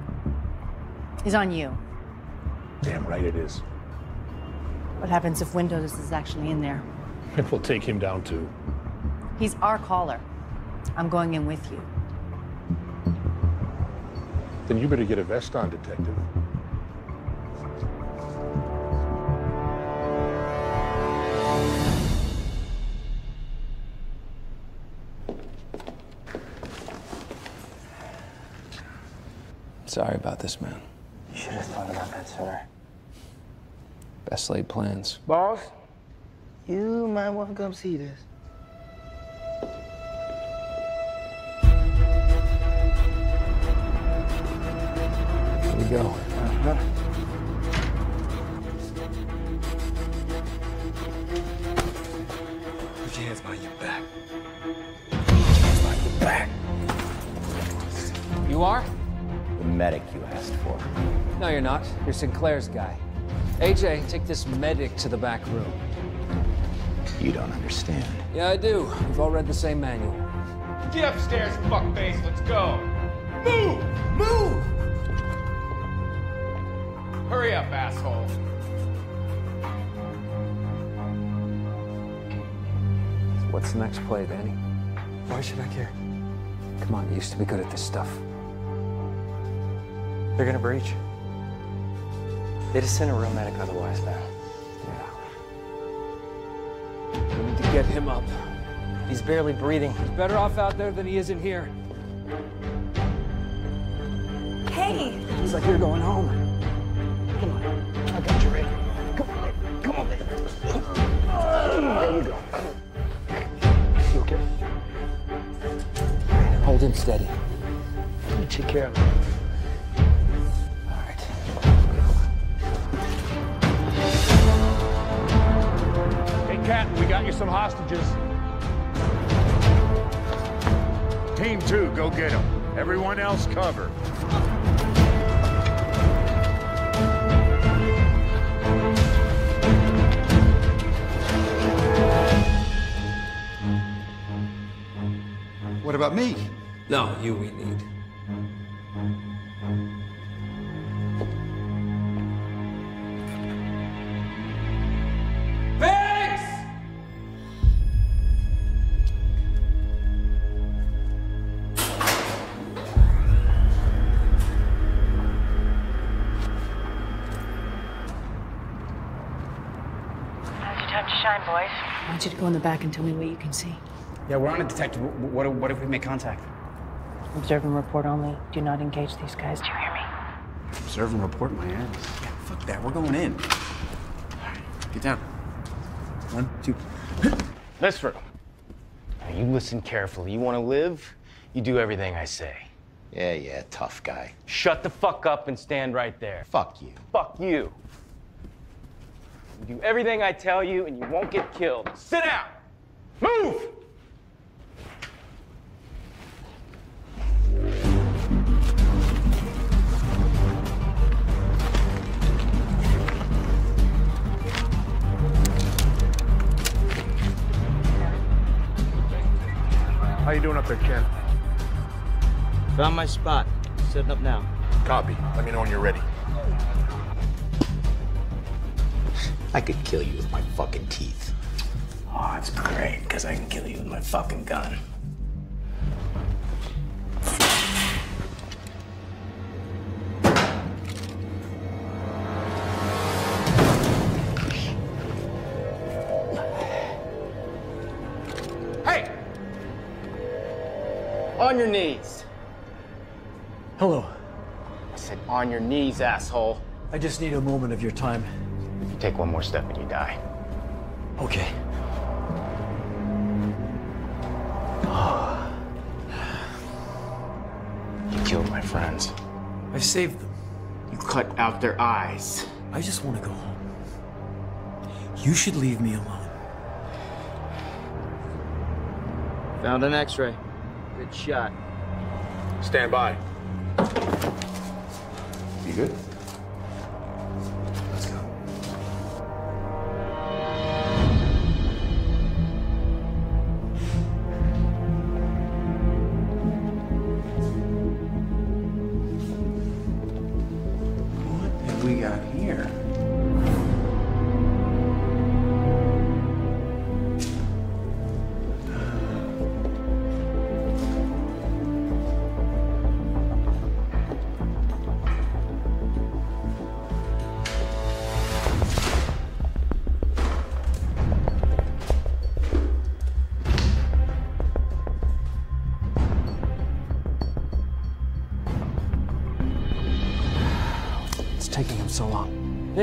is on you. Damn right it is. What happens if Windows is actually in there? And we'll take him down too. He's our caller. I'm going in with you. Then you better get a vest on, Detective. Sorry about this, man. You should have thought about that sooner. Best laid plans. Boss, you might want to come see this. Here we go. Uh-huh. Put your hands behind your back. Back. You are? The medic you asked for. No, you're not. You're Sinclair's guy. AJ, take this medic to the back room. You don't understand. Yeah, I do. We've all read the same manual. Get upstairs, fuckface. Let's go. Move! Move! Hurry up, asshole. What's the next play, Danny? Why should I care? Come on, you used to be good at this stuff. They're gonna breach. They'd have sent a real medic otherwise, man. Get him up. He's barely breathing. He's better off out there than he is in here. Hey! He's like you're going home. Come on. I got you ready. Come on, come on, baby. There you go. You okay? Hold him steady. Let me take care of him. Hey, Captain, we got you some hostages. Team two, go get them. Everyone else cover. What about me? No, you we need. You to go in the back and tell me what you can see. Yeah, we're on a Detective. What, what if we make contact? Observe and report only. Do not engage these guys. Do you hear me? Observe and report my ass. Yeah, fuck that. We're going in. All right, get down. One, two. This room. Now you listen carefully. You want to live? You do everything I say. Yeah, yeah, tough guy. Shut the fuck up and stand right there. Fuck you. Fuck you. You do everything I tell you and you won't get killed. Sit down! Move! How you doing up there, Ken? Found my spot. Setting up now. Copy. Let me know when you're ready. I could kill you with my fucking teeth. Oh, that's great, because I can kill you with my fucking gun. Hey! On your knees. Hello. I said on your knees, asshole. I just need a moment of your time. You take one more step and you die. Okay. You killed my friends. I saved them. You cut out their eyes. I just want to go home. You should leave me alone. Found an x-ray. Good shot. Stand by. You good?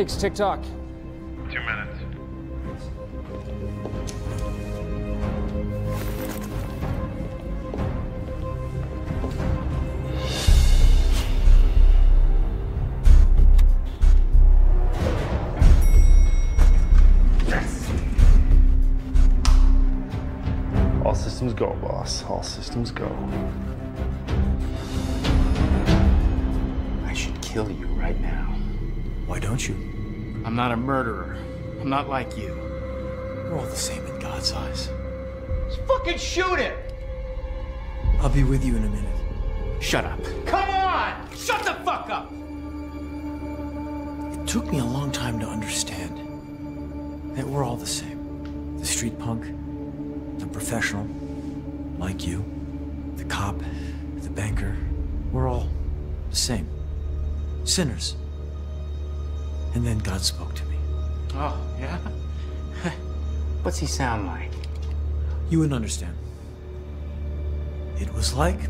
Long. Tick tock. Two minutes. All systems go, boss. All systems go. I should kill you right now. Why don't you? I'm not a murderer. I'm not like you. We're all the same in God's eyes. Just fucking shoot him! I'll be with you in a minute. Shut up. Come on! Shut the fuck up! It took me a long time to understand that we're all the same. The street punk, the professional, like you, the cop, the banker. We're all the same. Sinners. And then God spoke to me. Oh, yeah? What's he sound like? You wouldn't understand. It was like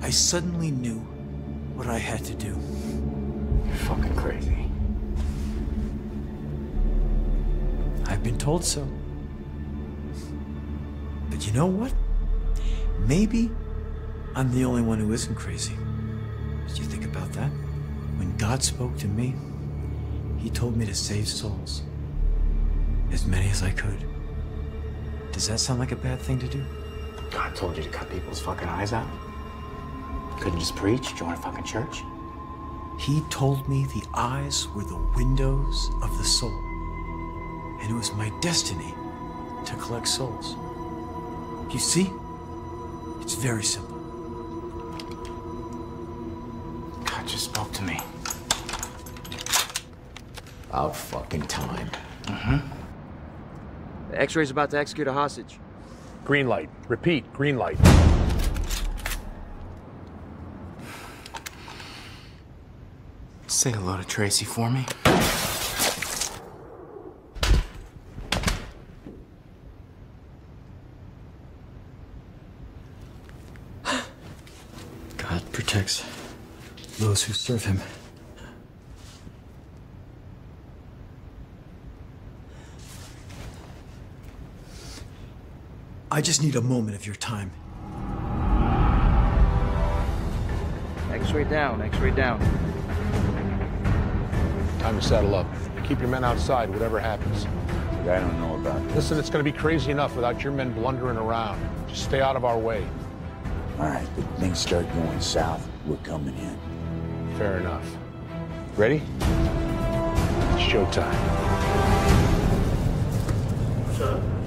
I suddenly knew what I had to do. You're fucking crazy. I've been told so. But you know what? Maybe I'm the only one who isn't crazy. Did you think about that? When God spoke to me, He told me to save souls. As many as I could. Does that sound like a bad thing to do? God told you to cut people's fucking eyes out? Couldn't just preach, join a fucking church? He told me the eyes were the windows of the soul. And it was my destiny to collect souls. You see? It's very simple. God just spoke to me. About fucking time. Mm-hmm. The X-ray's about to execute a hostage. Green light. Repeat, green light. Say hello to Tracy for me. God protects those who serve him. I just need a moment of your time. X-ray down, X-ray down. Time to settle up. Keep your men outside, whatever happens. I don't know about this. Listen, it's going to be crazy enough without your men blundering around. Just stay out of our way. All right, but things start going south. We're coming in. Fair enough. Ready? It's showtime. What's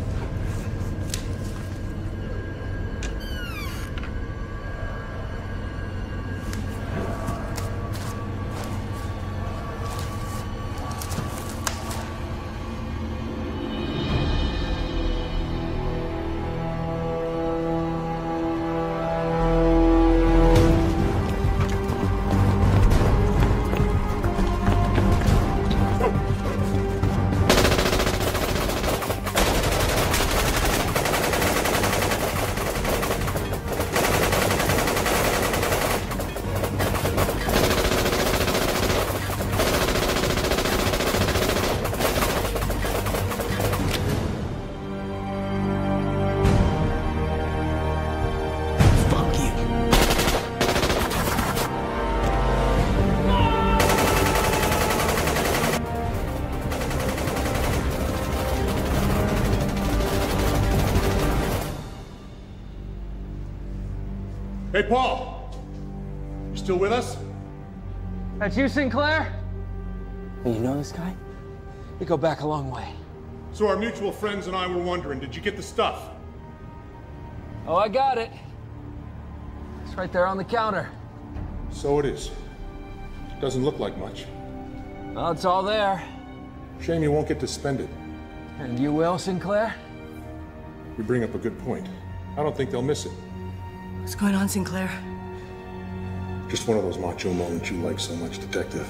still with us? That's you, Sinclair? You know this guy? We go back a long way. So our mutual friends and I were wondering, did you get the stuff? Oh, I got it. It's right there on the counter. So it is. Doesn't look like much. Well, it's all there. Shame you won't get to spend it. And you will, Sinclair? You bring up a good point. I don't think they'll miss it. What's going on, Sinclair? Just one of those macho moments you like so much, Detective.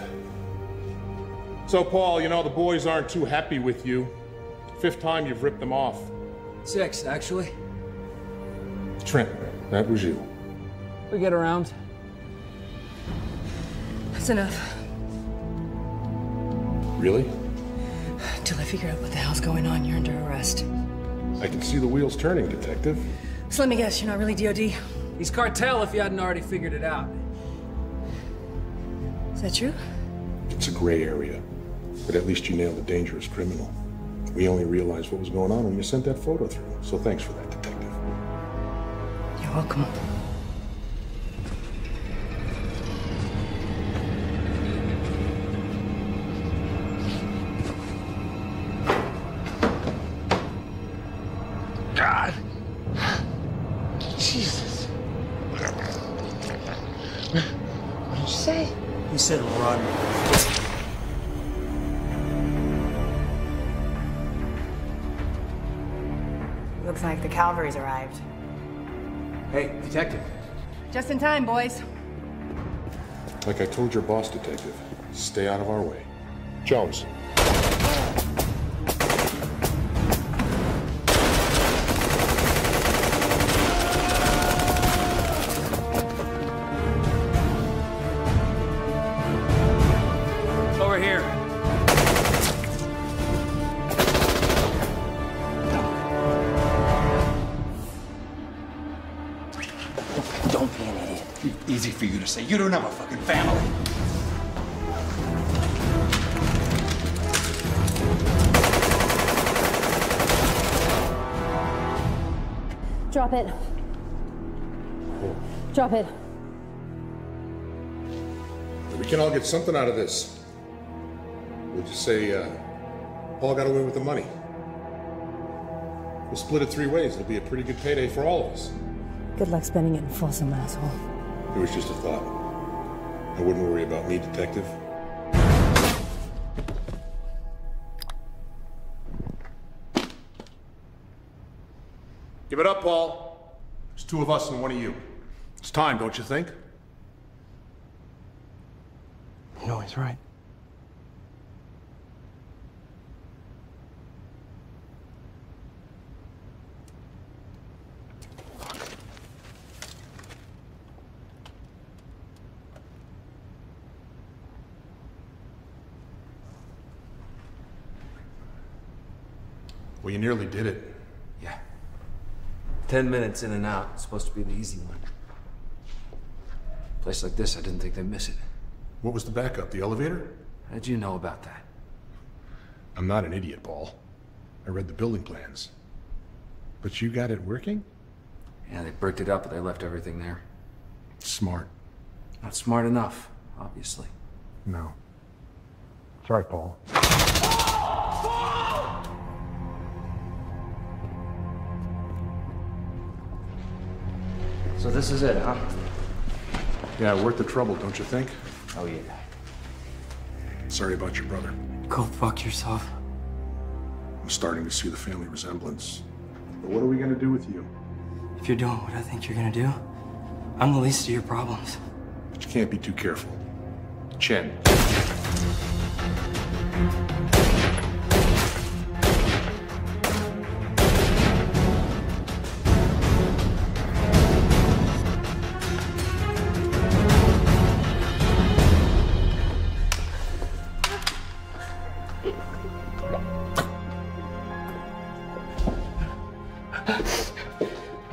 So, Paul, you know, the boys aren't too happy with you. Fifth time you've ripped them off. Six, actually. Trent, that was you. We get around. That's enough. Really? Till I figure out what the hell's going on, you're under arrest. I can see the wheels turning, Detective. So let me guess, you're not really DOD? He's cartel if you hadn't already figured it out. Is that true? It's a gray area, but at least you nailed a dangerous criminal. We only realized what was going on when you sent that photo through, so thanks for that, Detective. You're welcome. Said run. Looks like the cavalry's arrived. Hey, detective. Just in time, boys. Like I told your boss, Detective, stay out of our way. Jones. Say. You don't have a fucking family. Drop it. Drop it. We can all get something out of this. We'll just say, uh, Paul got away with the money. We'll split it three ways. It'll be a pretty good payday for all of us. Good luck spending it in Folsom, asshole. It was just a thought. I wouldn't worry about me, Detective. Give it up, Paul. There's two of us and one of you. It's time, don't you think? No, he's right. Well, you nearly did it. Yeah. Ten minutes in and out. It's supposed to be the easy one. Place like this, I didn't think they'd miss it. What was the backup? The elevator? How'd you know about that? I'm not an idiot, Paul. I read the building plans. But you got it working? Yeah, they bricked it up, but they left everything there. Smart. Not smart enough, obviously. No. Sorry, Paul. So this is it, huh? Yeah, worth the trouble, don't you think? Oh, yeah. Sorry about your brother. Go fuck yourself. I'm starting to see the family resemblance. But what are we gonna do with you? If you're doing what I think you're gonna do, I'm the least of your problems. But you can't be too careful. Chen.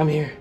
Here.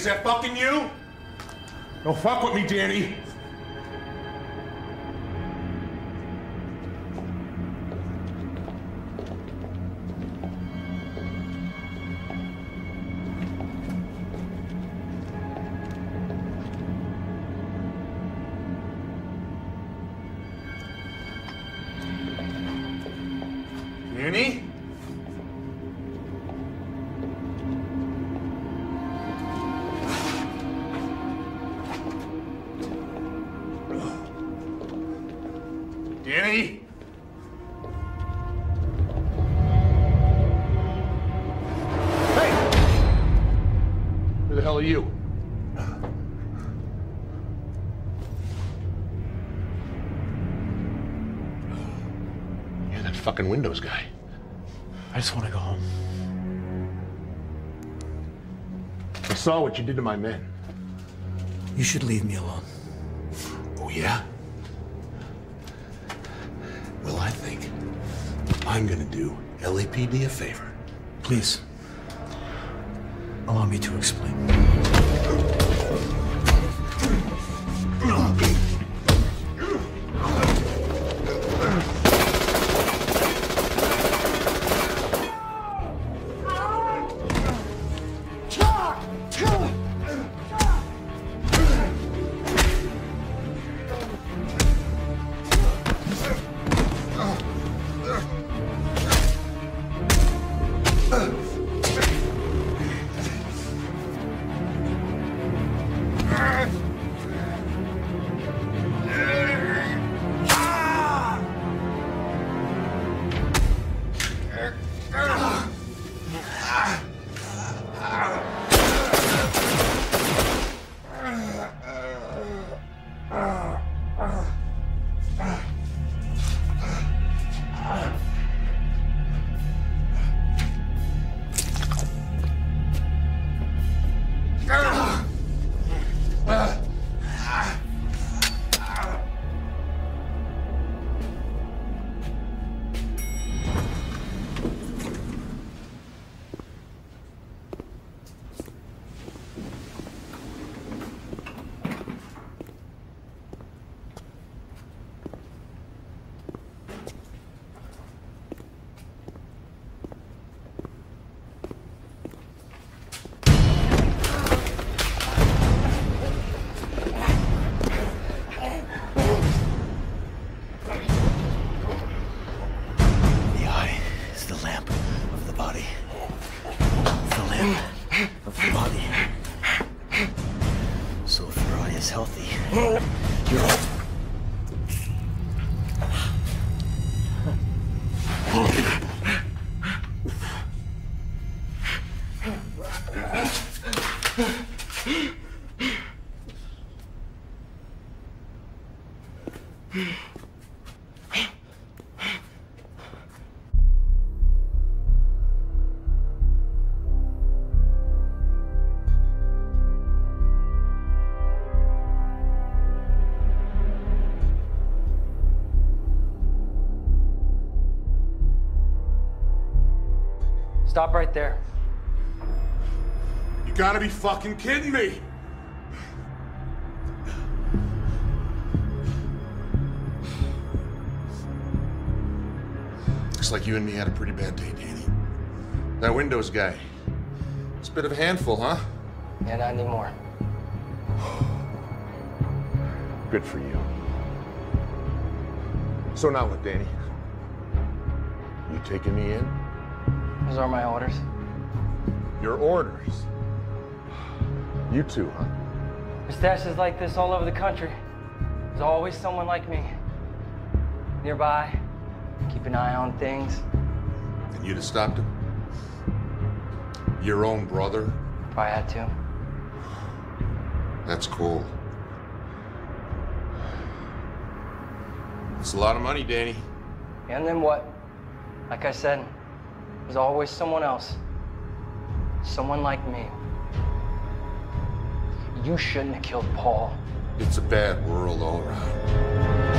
Is that fucking you? Don't fuck with me, Danny. What you did to my men. You should leave me alone. Oh, yeah? Well, I think I'm gonna do LAPD a favor. Please. Allow me to explain. Stop right there. You gotta be fucking kidding me! Looks like you and me had a pretty bad day, Danny. That Windows guy. It's a bit of a handful, huh? Yeah, not anymore. Good for you. So now what, Danny? You taking me in? Those are my orders. Your orders? You too, huh? There's stashes like this all over the country. There's always someone like me. Nearby, keep an eye on things. And you'd have stopped him? Your own brother? If I had to. That's cool. It's a lot of money, Danny. And then what? Like I said, there's always someone else. Someone like me. You shouldn't have killed Paul. It's a bad world all around.